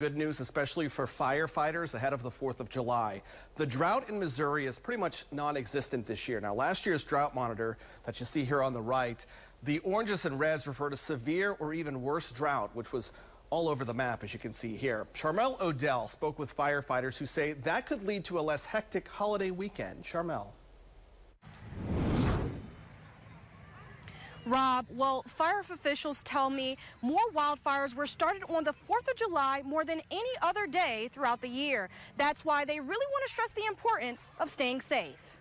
Good news, especially for firefighters ahead of the 4th of July. The drought in Missouri is pretty much non-existent this year. Now, last year's drought monitor that you see here on the right, the oranges and reds refer to severe or even worse drought, which was all over the map, as you can see here. Charmel Odell spoke with firefighters who say that could lead to a less hectic holiday weekend. Charmel. Rob, well, fire officials tell me more wildfires were started on the 4th of July more than any other day throughout the year. That's why they really want to stress the importance of staying safe.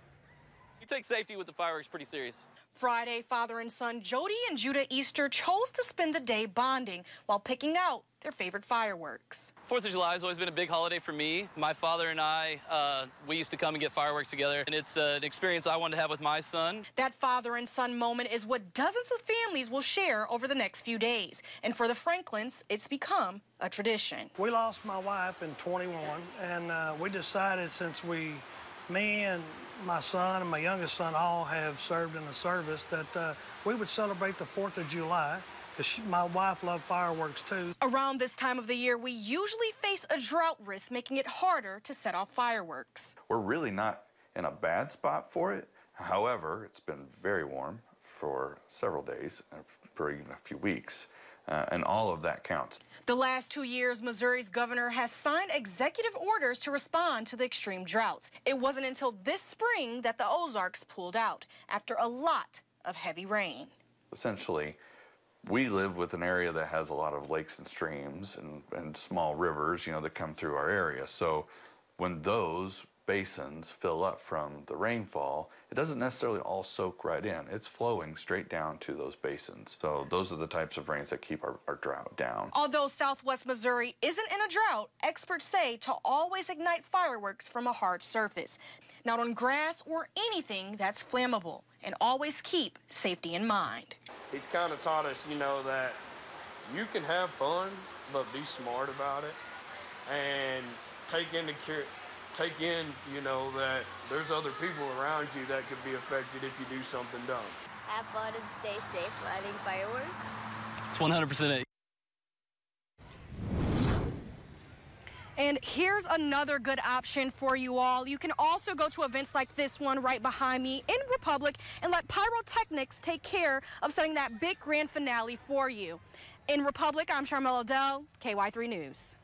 You take safety with the fireworks pretty serious. Friday, father and son Jody and Judah Easter chose to spend the day bonding while picking out their favorite fireworks. Fourth of July has always been a big holiday for me. My father and I, uh, we used to come and get fireworks together, and it's uh, an experience I wanted to have with my son. That father and son moment is what dozens of families will share over the next few days. And for the Franklins, it's become a tradition. We lost my wife in 21, and uh, we decided since we, me and my son and my youngest son all have served in the service that uh, we would celebrate the 4th of July because my wife loved fireworks too. Around this time of the year, we usually face a drought risk, making it harder to set off fireworks. We're really not in a bad spot for it. However, it's been very warm for several days, uh, for even a few weeks. Uh, and all of that counts. The last two years, Missouri's governor has signed executive orders to respond to the extreme droughts. It wasn't until this spring that the Ozarks pulled out after a lot of heavy rain. Essentially, we live with an area that has a lot of lakes and streams and, and small rivers, you know, that come through our area. So when those basins fill up from the rainfall, it doesn't necessarily all soak right in. It's flowing straight down to those basins. So those are the types of rains that keep our, our drought down. Although southwest Missouri isn't in a drought, experts say to always ignite fireworks from a hard surface, not on grass or anything that's flammable, and always keep safety in mind. He's kind of taught us, you know, that you can have fun, but be smart about it and take into care take in, you know, that there's other people around you that could be affected if you do something dumb. Have fun and stay safe lighting fireworks. It's 100% it. And here's another good option for you all. You can also go to events like this one right behind me in Republic and let Pyrotechnics take care of setting that big grand finale for you. In Republic, I'm Charmel Odell, KY3 News.